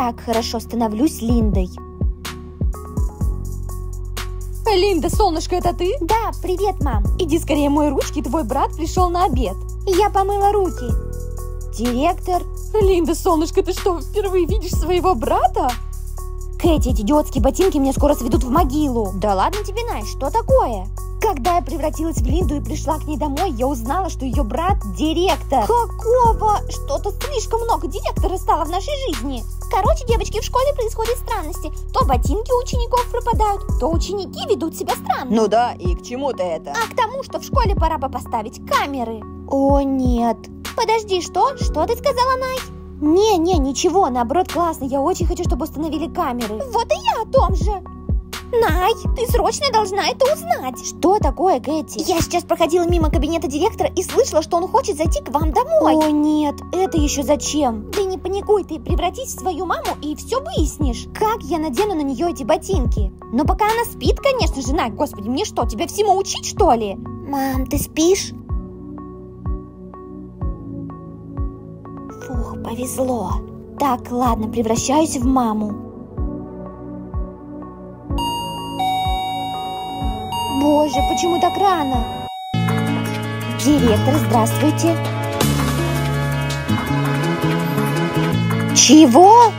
так хорошо становлюсь Линдой. Линда, солнышко, это ты? Да, привет, мам. Иди скорее мой ручки, твой брат пришел на обед. Я помыла руки. Директор? Линда, солнышко, ты что, впервые видишь своего брата? Кэти, эти идиотские ботинки меня скоро сведут в могилу. Да ладно тебе, Най, что такое? Когда я превратилась в Линду и пришла к ней домой, я узнала, что ее брат – директор. Какого? Что-то слишком много директора стало в нашей жизни. Короче, девочки, в школе происходят странности. То ботинки у учеников пропадают, то ученики ведут себя странно. Ну да, и к чему-то это? А к тому, что в школе пора бы поставить камеры. О, нет. Подожди, что? Что ты сказала, Най? Не-не, ничего, наоборот, классно. Я очень хочу, чтобы установили камеры. Вот и я о том же. Най, ты срочно должна это узнать. Что такое, Кэти? Я сейчас проходила мимо кабинета директора и слышала, что он хочет зайти к вам домой. О, нет, это еще зачем? Ты не паникуй, ты превратись в свою маму и все выяснишь. Как я надену на нее эти ботинки? Но пока она спит, конечно же, Най, господи, мне что, тебя всему учить, что ли? Мам, ты спишь? Фух, повезло. Так, ладно, превращаюсь в маму. Боже, почему так рано? Директор, здравствуйте. Чего?